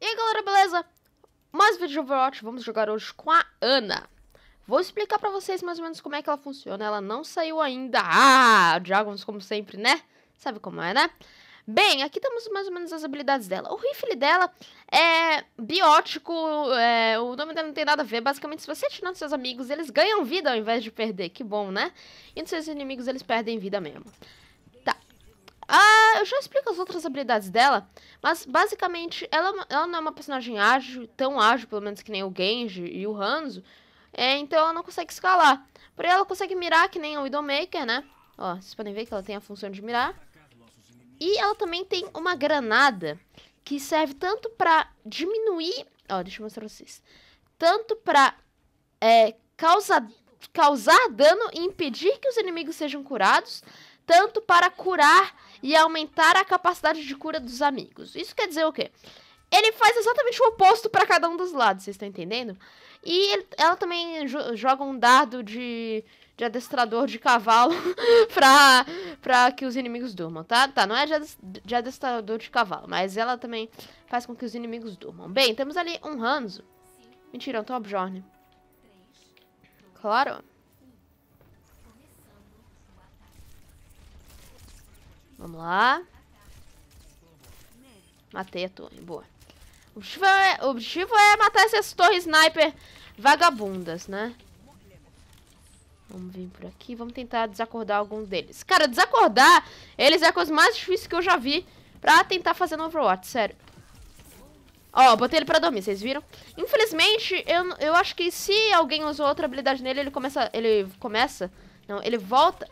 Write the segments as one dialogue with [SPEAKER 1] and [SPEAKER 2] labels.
[SPEAKER 1] E aí galera, beleza? Mais vídeo de Overwatch, vamos jogar hoje com a Ana. Vou explicar pra vocês mais ou menos como é que ela funciona. Ela não saiu ainda. Ah, Dragons como sempre, né? Sabe como é, né? Bem, aqui temos mais ou menos as habilidades dela. O rifle dela é biótico, é, o nome dela não tem nada a ver. Basicamente, se você atirar nos seus amigos, eles ganham vida ao invés de perder. Que bom, né? E nos seus inimigos, eles perdem vida mesmo. Ah, eu já explico as outras habilidades dela, mas basicamente ela, ela não é uma personagem ágil, tão ágil, pelo menos que nem o Genji e o Hanzo, é, então ela não consegue escalar. Porém, ela consegue mirar que nem o Widowmaker, né? Ó, vocês podem ver que ela tem a função de mirar. E ela também tem uma granada que serve tanto pra diminuir... Ó, deixa eu mostrar pra vocês. Tanto pra é, causar, causar dano e impedir que os inimigos sejam curados, tanto para curar e aumentar a capacidade de cura dos amigos. Isso quer dizer o quê? Ele faz exatamente o oposto para cada um dos lados, vocês estão entendendo? E ele, ela também jo joga um dardo de, de adestrador de cavalo pra, pra que os inimigos durmam, tá? Tá, não é de, de adestrador de cavalo, mas ela também faz com que os inimigos durmam. Bem, temos ali um Hanzo. Mentira, é um Top Jorne. Claro. Vamos lá. Matei a torre, boa. O objetivo é, o objetivo é matar essas torres sniper vagabundas, né? Vamos vir por aqui, vamos tentar desacordar alguns deles. Cara, desacordar eles é a coisa mais difícil que eu já vi pra tentar fazer no Overwatch, sério. Ó, botei ele pra dormir, vocês viram? Infelizmente, eu, eu acho que se alguém usou outra habilidade nele, ele começa... Ele começa... Não, ele volta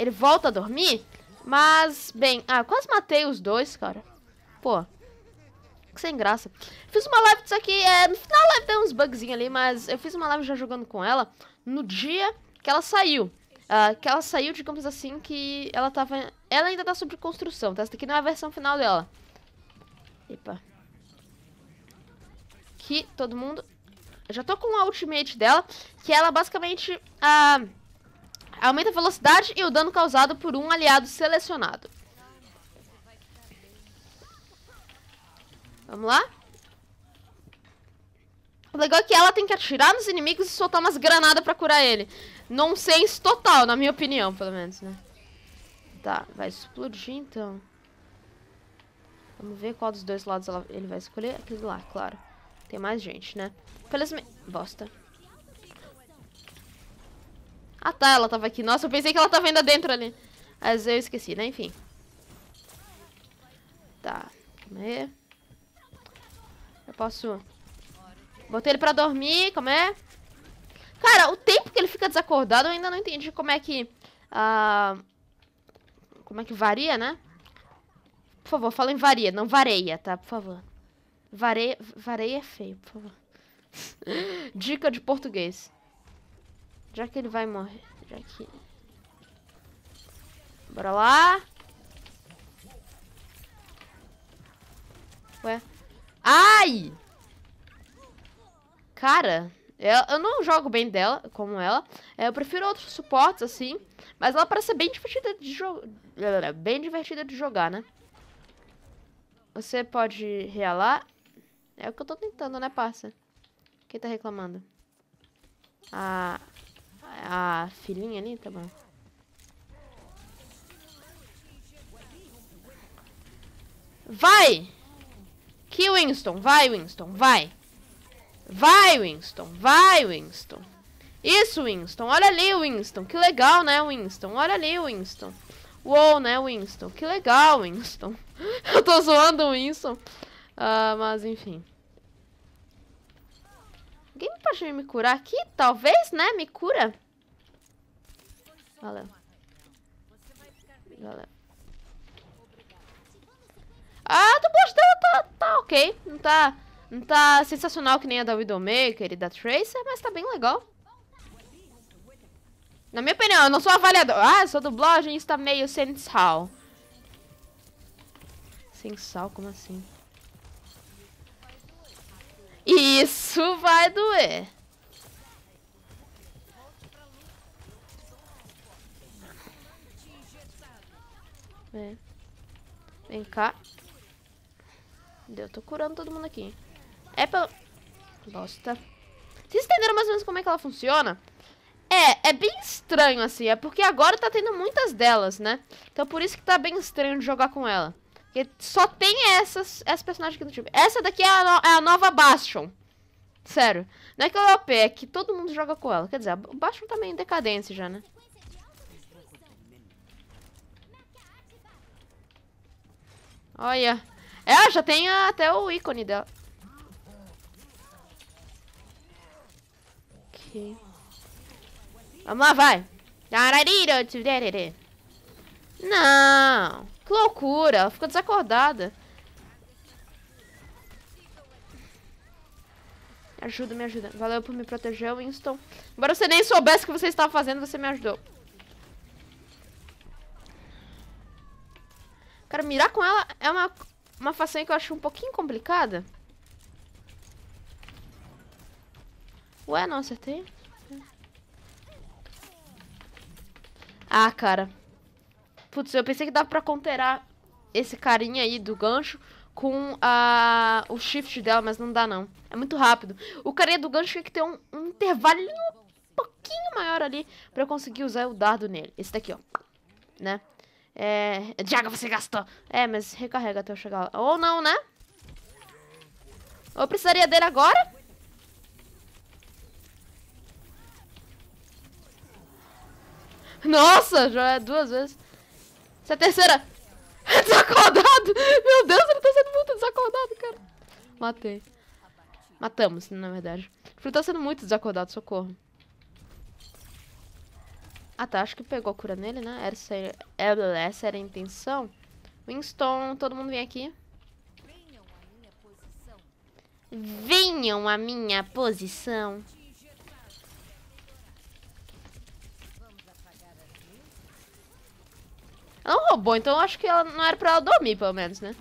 [SPEAKER 1] ele volta a dormir. Mas, bem, ah, quase matei os dois, cara. Pô, que sem graça. Fiz uma live disso aqui, é, no final da live tem uns bugzinhos ali, mas eu fiz uma live já jogando com ela no dia que ela saiu. Uh, que ela saiu, digamos assim, que ela tava... Ela ainda tá sob construção, tá? Essa daqui não é a versão final dela. Epa. Aqui, todo mundo... Já tô com a ultimate dela, que ela basicamente... Uh, Aumenta a velocidade e o dano causado por um aliado selecionado. Vamos lá. O legal é que ela tem que atirar nos inimigos e soltar umas granadas pra curar ele. Nonsense total, na minha opinião, pelo menos, né? Tá, vai explodir então. Vamos ver qual dos dois lados ela, ele vai escolher. Aquele lá, claro. Tem mais gente, né? Felizmente... Bosta. Ah tá, ela tava aqui. Nossa, eu pensei que ela tava ainda dentro ali. Mas eu esqueci, né? Enfim. Tá. Calma aí. Eu posso... Botei ele pra dormir, como é? Cara, o tempo que ele fica desacordado eu ainda não entendi como é que... Uh, como é que varia, né? Por favor, fala em varia, não vareia, tá? Por favor. Vareia, vareia é feio, por favor. Dica de português. Já que ele vai morrer. Já que... Bora lá. Ué. Ai! Cara, eu, não jogo bem dela, como ela. É, eu prefiro outros suportes, assim. Mas ela parece bem divertida de jogar. Bem divertida de jogar, né? Você pode realar. É o que eu tô tentando, né, parça? Quem tá reclamando? Ah, a filhinha ali, tá bom. Vai! Que Winston, vai Winston, vai. Vai Winston, vai Winston. Isso Winston, olha ali Winston, que legal né Winston, olha ali Winston. Uou, né Winston, que legal Winston. Eu tô zoando o Winston. Uh, mas enfim. Alguém pode me curar aqui? Talvez, né? Me cura. Valeu. Valeu. Ah, a dublagem dela tá, tá ok. Não tá, não tá sensacional que nem a da Widowmaker e da Tracer, mas tá bem legal. Na minha opinião, eu não sou avaliador. Ah, sua dublagem está meio sem sal. Sem sal? Como assim? Isso vai doer. Vem. Vem cá. Eu tô curando todo mundo aqui. É pelo... Bosta. Vocês entenderam mais ou menos como é que ela funciona? É, é bem estranho, assim. É porque agora tá tendo muitas delas, né? Então por isso que tá bem estranho de jogar com ela. Porque só tem essas, essas personagens aqui do time. Essa daqui é a, no, é a nova Bastion. Sério. Não é que ela é OP, é que todo mundo joga com ela. Quer dizer, o Bastion tá meio em decadência já, né? Olha. É, já tem até o ícone dela. Ok. Vamos lá, vai. Não. Que loucura. Ela ficou desacordada. Me ajuda, me ajuda. Valeu por me proteger, Winston. Embora você nem soubesse o que você estava fazendo, você me ajudou. Cara, mirar com ela é uma, uma façanha que eu acho um pouquinho complicada. Ué, não acertei? Ah, cara. Putz, eu pensei que dava pra conterar esse carinha aí do gancho com a, o shift dela, mas não dá não. É muito rápido. O carinha do gancho tem que ter um, um um pouquinho maior ali pra eu conseguir usar o dardo nele. Esse daqui, ó. Né? É... Diaga, você gastou. É, mas recarrega até eu chegar lá. Ou não, né? Ou precisaria dele agora? Nossa, já é duas vezes. Essa é a terceira. Desacordado! Meu Deus, ele tá sendo muito desacordado, cara. Matei. Matamos, na verdade. Ele tá sendo muito desacordado, socorro. Ah tá, acho que pegou a cura nele, né? Essa, essa era a intenção. Winston, todo mundo vem aqui. Venham à minha posição. Ela é um robô, então acho que ela não era pra ela dormir, pelo menos, né?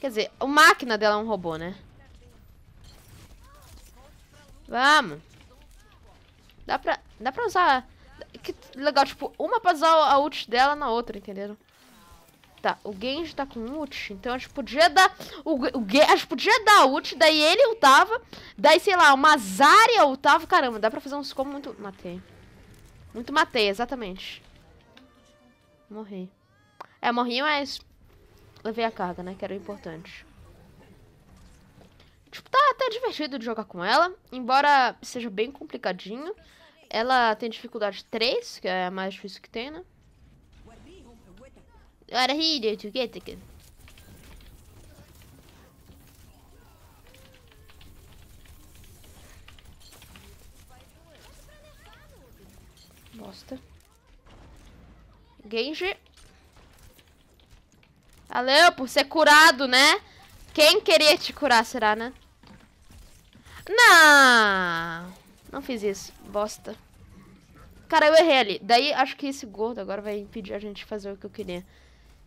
[SPEAKER 1] Quer dizer, a máquina dela é um robô, né? Vamos. Dá pra, dá pra usar... Que legal, tipo, uma pra usar a ult dela na outra, entendeu? Tá, o Genji tá com ult, então a gente podia dar... O, o, a gente podia dar ult, daí ele ultava, daí, sei lá, uma Zarya ultava. Caramba, dá pra fazer uns como muito... Matei. Muito matei, exatamente. Morri. É, morri, mas levei a carga, né? Que era importante. Tipo, tá até divertido de jogar com ela. Embora seja bem complicadinho. Ela tem dificuldade 3, que é a mais difícil que tem, né? Era here to get it. Bosta. Genji. Valeu por ser curado, né? Quem queria te curar, será, né? Não! Não fiz isso. Bosta. Cara, eu errei ali. Daí, acho que esse gordo agora vai impedir a gente de fazer o que eu queria.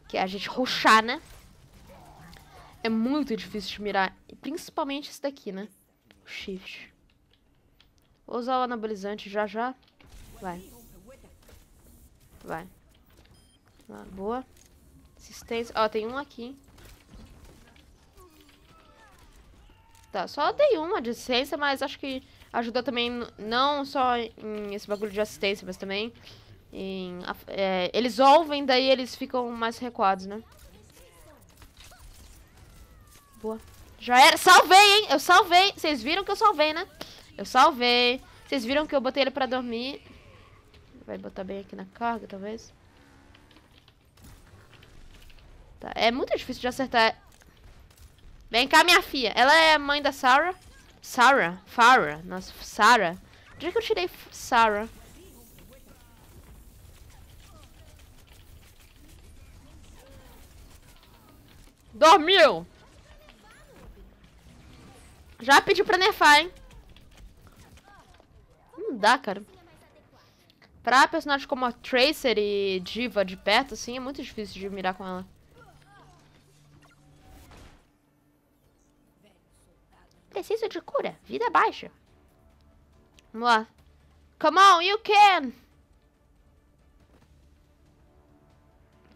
[SPEAKER 1] Que é a gente ruxar, né? É muito difícil de mirar. Principalmente esse daqui, né? O shift. Vou usar o anabolizante já já. Vai. Vai. Ah, boa. Assistência. Ó, tem um aqui. Tá, só dei uma de assistência, mas acho que ajuda também, não só em esse bagulho de assistência, mas também em... É, eles ouvem, daí eles ficam mais recuados, né? Boa. Já era. Salvei, hein? Eu salvei. Vocês viram que eu salvei, né? Eu salvei. Vocês viram que eu botei ele pra dormir. Vai botar bem aqui na carga, talvez. Tá, é muito difícil de acertar. Vem cá, minha filha. Ela é mãe da Sarah. Sarah? Farah? Nossa, Sarah. Onde é que eu tirei Sarah? Dormiu! Já pediu pra nerfar, hein? Não dá, cara. Pra personagens como a Tracer e Diva de perto, assim, é muito difícil de mirar com ela. Preciso de cura. Vida baixa. Vamos lá. Come on, you can!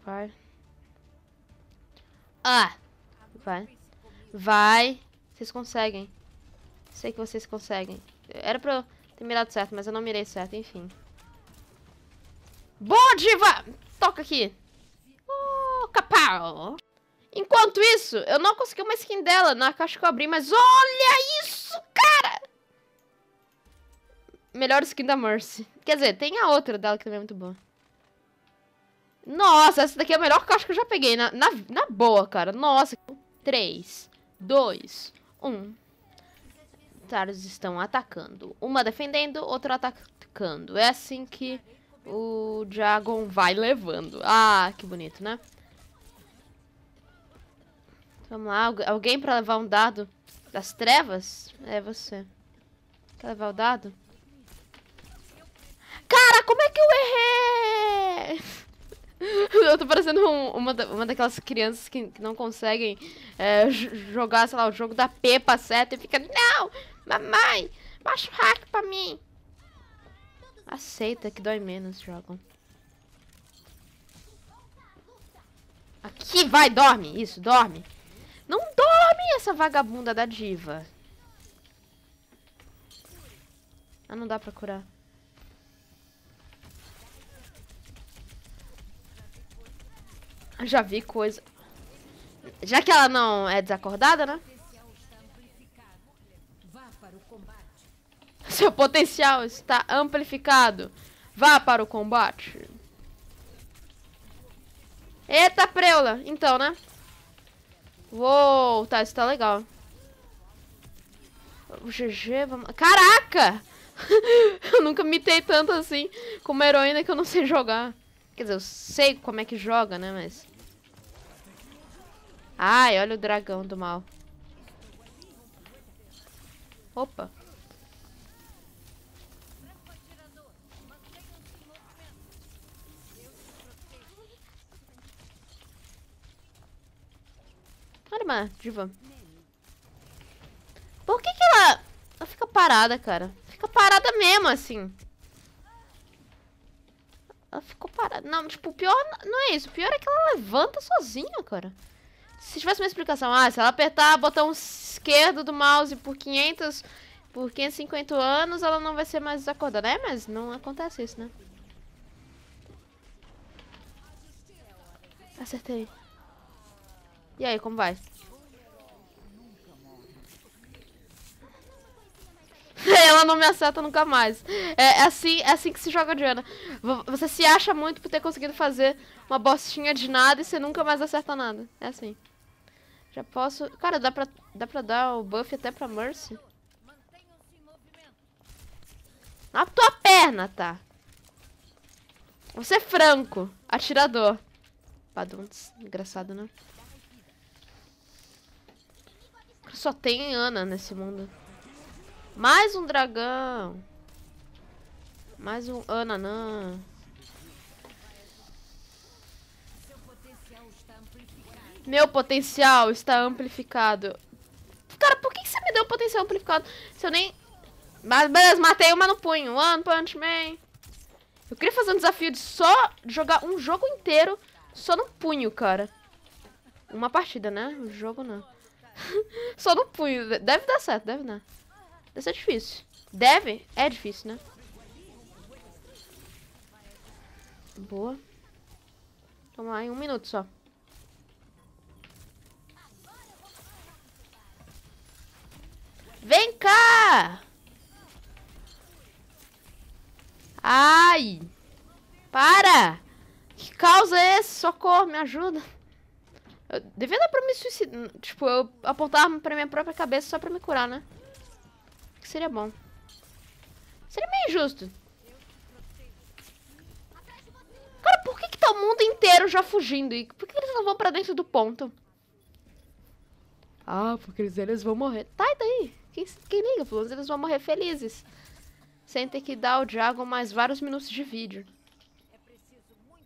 [SPEAKER 1] Vai. Ah! Vai. Vai. Vocês conseguem. Sei que vocês conseguem. Era pra eu ter mirado certo, mas eu não mirei certo, enfim. Boa, diva! Toca aqui. Oh, capau! Enquanto isso, eu não consegui uma skin dela na caixa que eu abri, mas olha isso, cara! Melhor skin da Mercy. Quer dizer, tem a outra dela que também é muito boa. Nossa, essa daqui é a melhor caixa que eu já peguei. Na, na, na boa, cara. Nossa. 3, 2, 1. Taros estão atacando. Uma defendendo, outra atacando. É assim que o Dragon vai levando. Ah, que bonito, né? Vamos lá. Alguém pra levar um dado das trevas? É você. Quer levar o dado? Cara, como é que eu errei? Eu tô parecendo um, uma, da, uma daquelas crianças que, que não conseguem é, jogar, sei lá, o jogo da Pepa certo e fica, não, mamãe, baixa o hack pra mim. Aceita que dói menos, jogam. Aqui, vai, dorme. Isso, dorme. Não dorme essa vagabunda da diva. Ah, não dá pra curar. Já vi coisa. Já que ela não é desacordada, né? Seu potencial está amplificado. Vá para o combate. Eita, preula. Então, né? Uou, tá, isso tá legal. GG, vamos... Caraca! eu nunca mitei tanto assim com uma heroína que eu não sei jogar. Quer dizer, eu sei como é que joga, né, mas... Ai, olha o dragão do mal. Opa. Uma diva. Por que que ela... Ela fica parada, cara? Fica parada mesmo, assim. Ela ficou parada. Não, tipo, o pior não é isso. O pior é que ela levanta sozinha, cara. Se tivesse uma explicação, ah, se ela apertar o botão esquerdo do mouse por 500, por 550 anos, ela não vai ser mais desacordada. É, mas não acontece isso, né? Acertei. E aí, como vai? Ela não me acerta nunca mais. É, é, assim, é assim que se joga Diana. Você se acha muito por ter conseguido fazer uma bostinha de nada e você nunca mais acerta nada. É assim. Já posso... Cara, dá pra, dá pra dar o buff até pra Mercy? Na tua perna, tá? Você é franco. Atirador. Paduntes. Engraçado, né? Só tem Ana nesse mundo. Mais um dragão. Mais um ananã. Meu potencial está amplificado. Cara, por que você me deu potencial amplificado? Se eu nem... Mas, beleza, matei uma no punho. One Punch Man. Eu queria fazer um desafio de só jogar um jogo inteiro só no punho, cara. Uma partida, né? O jogo não. só no punho. Deve dar certo, deve dar. Deve ser difícil. Deve? É difícil, né? Boa. Lá, em um minuto só. Vem cá! Ai! Para! Que causa é esse? Socorro, me ajuda. Eu devia dar pra me suicidar. Tipo, eu apontar pra minha própria cabeça só pra me curar, né? que seria bom. Seria meio injusto. Cara, por que que tá o mundo inteiro já fugindo? E por que eles não vão pra dentro do ponto? Ah, porque eles, eles vão morrer. Tá, e daí? Quem, quem liga? Pelo eles vão morrer felizes. Sem ter que dar ao Dragon mais vários minutos de vídeo.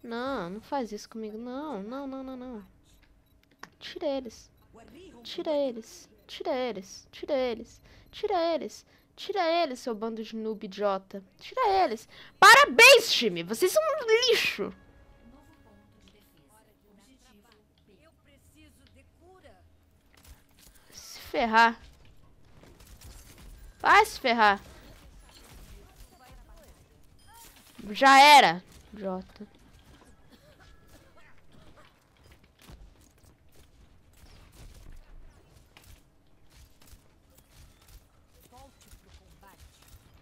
[SPEAKER 1] Não, não faz isso comigo. Não, não, não, não, não. Tira eles. Tira eles. Tira eles. Tira eles. Tira eles. Tira eles, seu bando de noob idiota. Tira eles. Parabéns, time. Vocês são um lixo. ferrar. Vai se ferrar. Já era. Jota.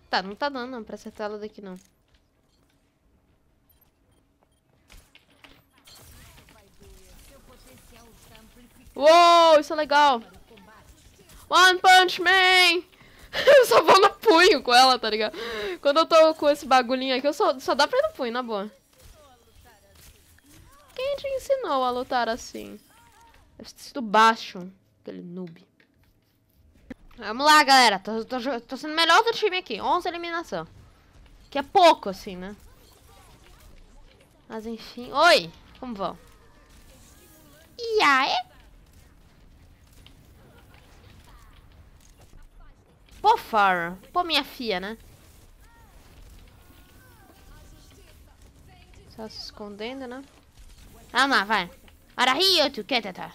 [SPEAKER 1] Tá, não tá dando não pra acertar ela daqui não. Uou, isso é legal. One Punch Man! eu só vou no punho com ela, tá ligado? Quando eu tô com esse bagulhinho aqui, eu só, só dá pra ir no punho, na boa. Quem te ensinou a lutar assim? Deve ter sido Bastion, aquele noob. Vamos lá, galera. Tô, tô, tô sendo melhor do time aqui. 11 eliminação. Que é pouco, assim, né? Mas enfim. Oi! Como vão? E aí? Pô, Farah. Pô, minha filha, né? Só se escondendo, né? Vamos lá, vai. Arahio, tu ketata.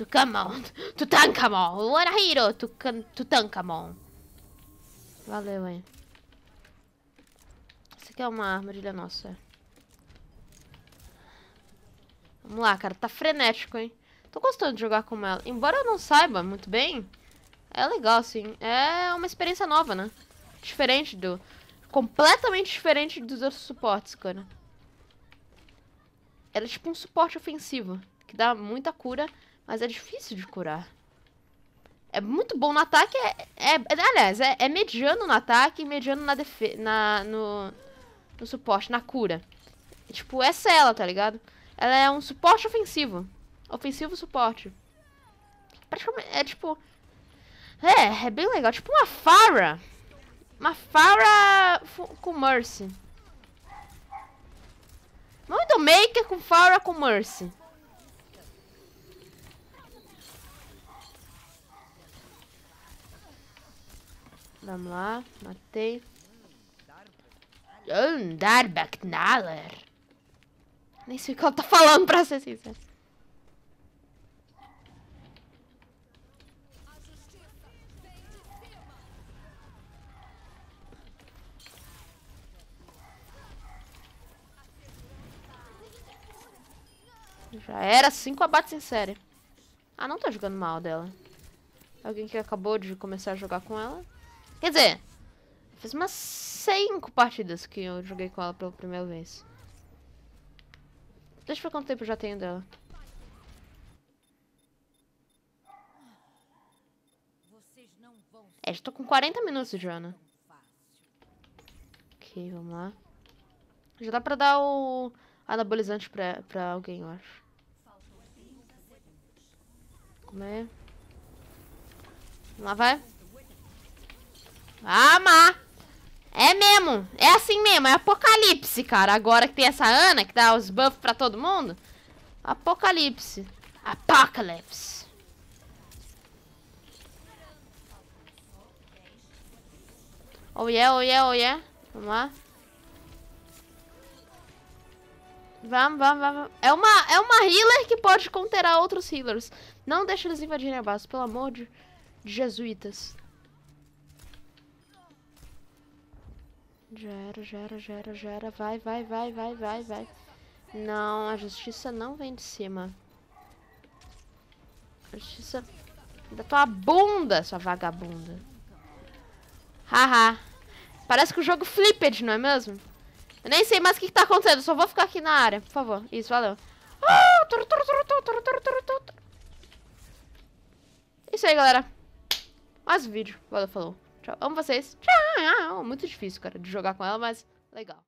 [SPEAKER 1] Tukamon. Tutankamon. Arahiro, Tutankamon. Valeu, hein. Essa aqui é uma armadilha nossa. Vamos lá, cara. Tá frenético, hein. Tô gostando de jogar com ela. Embora eu não saiba muito bem, é legal, sim. É uma experiência nova, né? Diferente do... Completamente diferente dos outros suportes, cara. Ela é tipo um suporte ofensivo. Que dá muita cura, mas é difícil de curar. É muito bom no ataque. É, é, é aliás, é, é, mediano no ataque e mediano na defe na, no, no suporte, na cura. É, tipo, essa é ela, tá ligado? Ela é um suporte ofensivo. Ofensivo suporte. Praticamente, é tipo... É, é bem legal. Tipo uma Farah. Uma Farah com Mercy. Uma Widowmaker com Farah com Mercy. Vamos lá, matei. Um Darbaknaller. Nem sei o que ela tá falando, pra ser sincero. Já era cinco abates em série. Ah, não tô jogando mal dela. Alguém que acabou de começar a jogar com ela. Quer dizer, fiz umas cinco partidas que eu joguei com ela pela primeira vez. Deixa eu ver quanto tempo eu já tenho dela. É, já tô com 40 minutos, Joana. Ok, vamos lá. Já dá pra dar o anabolizante pra, pra alguém, eu acho. Como é? Vamos lá, vai. Ama! É mesmo, é assim mesmo, é apocalipse, cara. Agora que tem essa Ana que dá os buffs pra todo mundo. Apocalipse. Apocalipse. Oh yeah, oh yeah, oh yeah. Vamos lá. Vamos, vamos, vamos. É uma, é uma healer que pode conterar outros healers. Não deixa eles invadirem a base, pelo amor de, de jesuítas. Já era, já era, já era, já era. Vai, vai, vai, vai, vai, vai. Não, a justiça não vem de cima. A justiça da tua bunda, sua vagabunda. Haha. Parece que o jogo flipped, não é mesmo? Eu nem sei mais o que, que tá acontecendo, só vou ficar aqui na área, por favor. Isso, valeu. Isso aí, galera. Mais um vídeo. Valeu, falou. Tchau. Amo vocês. Tchau. Muito difícil, cara, de jogar com ela, mas legal.